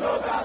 jogar.